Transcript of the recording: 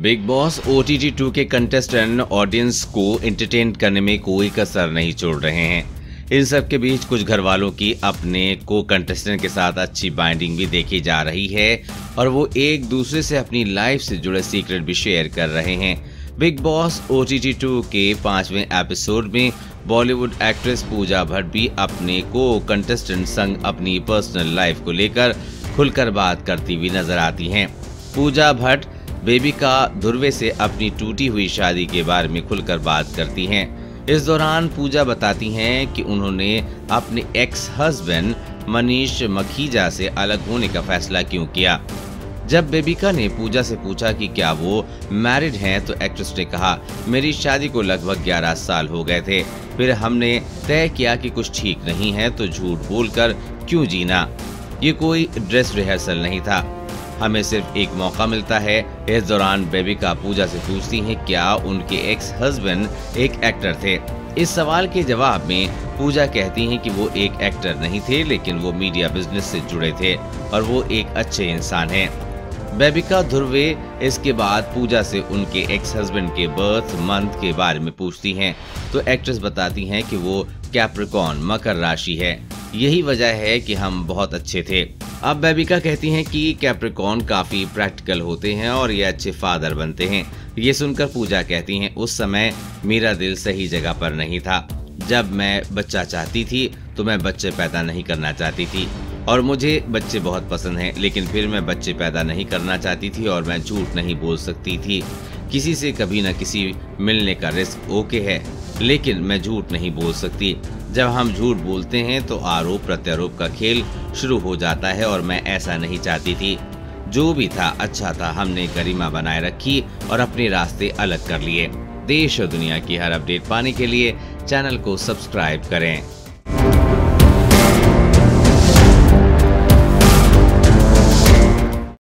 Bigg Boss O T T two के contestant audience को entertain करने में कोई कसर नहीं छोड़ रहे हैं। इन सब के बीच कुछ घर वालों की अपने को कंटेस्टेंट के साथ अच्छी बाइंडिंग भी देखी जा रही है और वो एक दूसरे से अपनी लाइफ से जुड़े सीक्रेट भी शेयर कर रहे हैं। Bigg Boss O T T two के पाँचवें एपिसोड में बॉलीवुड एक्ट्रेस पूजा भट्ट भी अपने को कंटेस्टेंट संग अपनी पर्सनल लाइफ को लेकर खुलकर बात करती हुई नज़र आती हैं। पूजा भट्ट बेबिका धुर्वे से अपनी टूटी हुई शादी के बारे में खुलकर बात करती हैं। इस दौरान पूजा बताती हैं कि उन्होंने अपने एक्स हस्बैंड मनीष मखीजा से अलग होने का फैसला क्यों किया। जब बेबिका ने पूजा से पूछा कि क्या वो मैरिड हैं तो एक्ट्रेस ने कहा, मेरी शादी को लगभग 11 साल हो गए थे। फिर हमने तय किया कि कुछ ठीक नहीं है तो झूठ बोलकर क्यों जीना? ये कोई ड्रेस रिहर्सल नहीं था। हमें सिर्फ़ एक मौका मिलता है। इस दौरान बेबिका पूजा से पूछती हैं, क्या उनके एक्स हस्बैंड एक एक्टर थे? इस सवाल के जवाब में पूजा कहती हैं कि वो एक एक्टर नहीं थे, लेकिन वो मीडिया बिज़नेस से जुड़े थे और वो एक अच्छे इंसान हैं। बेबिका ध्रुवे इसके बाद पूजा से उनके एक्स हस्बैंड के बर्थ मंथ के बारे में पूछती हैं। तो एक्ट्रेस बताती हैं कि वो कैप्रिकॉन मकर राशि है। यही वजह है कि हम बहुत अच्छे थे। अब बेबिका कहती हैं कि कैप्रिकॉन काफ़ी प्रैक्टिकल होते हैं और ये अच्छे फादर बनते हैं। ये सुनकर पूजा कहती हैं, उस समय मेरा दिल सही जगह पर नहीं था। जब मैं बच्चा चाहती थी तो मैं बच्चे पैदा नहीं करना चाहती थी। और मुझे बच्चे बहुत पसंद हैं, लेकिन फिर मैं बच्चे पैदा नहीं करना चाहती थी और मैं झूठ नहीं बोल सकती थी। किसी से कभी न किसी मिलने का रिस्क ओके है, लेकिन मैं झूठ नहीं बोल सकती। जब हम झूठ बोलते हैं तो आरोप प्रत्यारोप का खेल शुरू हो जाता है और मैं ऐसा नहीं चाहती थी। जो भी था अच्छा था, हमने गरिमा बनाए रखी और अपने रास्ते अलग कर लिए। देश और दुनिया की हर अपडेट पाने के लिए चैनल को सब्सक्राइब करें।